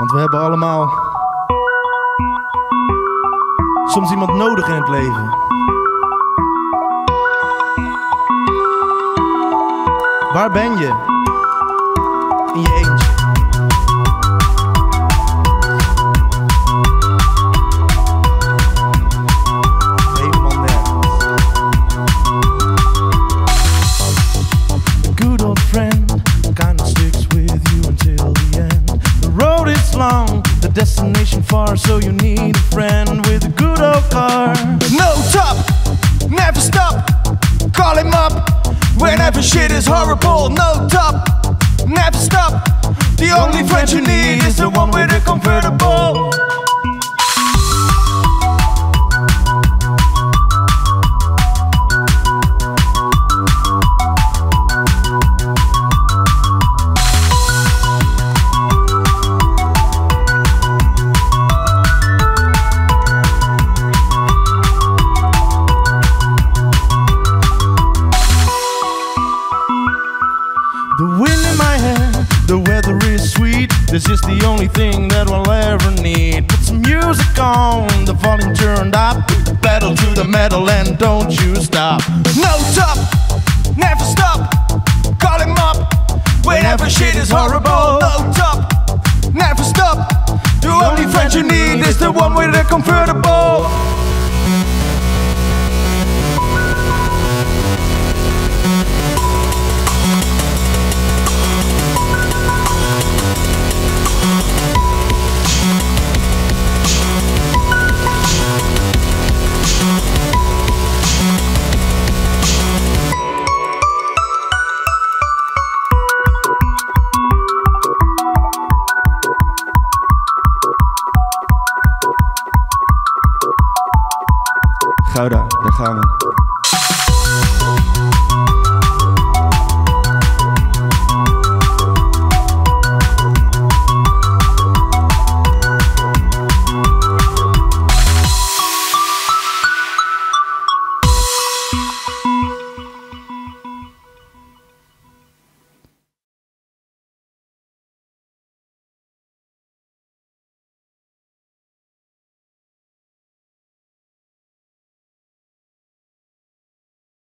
Want we hebben allemaal soms iemand nodig in het leven. Waar ben je? In je eentje. Destination far, so you need a friend with a good old car. No top, never stop. Call him up whenever shit is horrible. No top, never stop. The only friend you need is the one with a convertible. The wind in my hair, the weather is sweet. This is the only thing that we'll ever need. Put some music on, the volume turned up. Pedal to the metal and don't you stop. No top, never stop. Call him up whenever shit is horrible. No top, never stop. The only friend you need is the one with a convertible. Gouda, daar gaan we.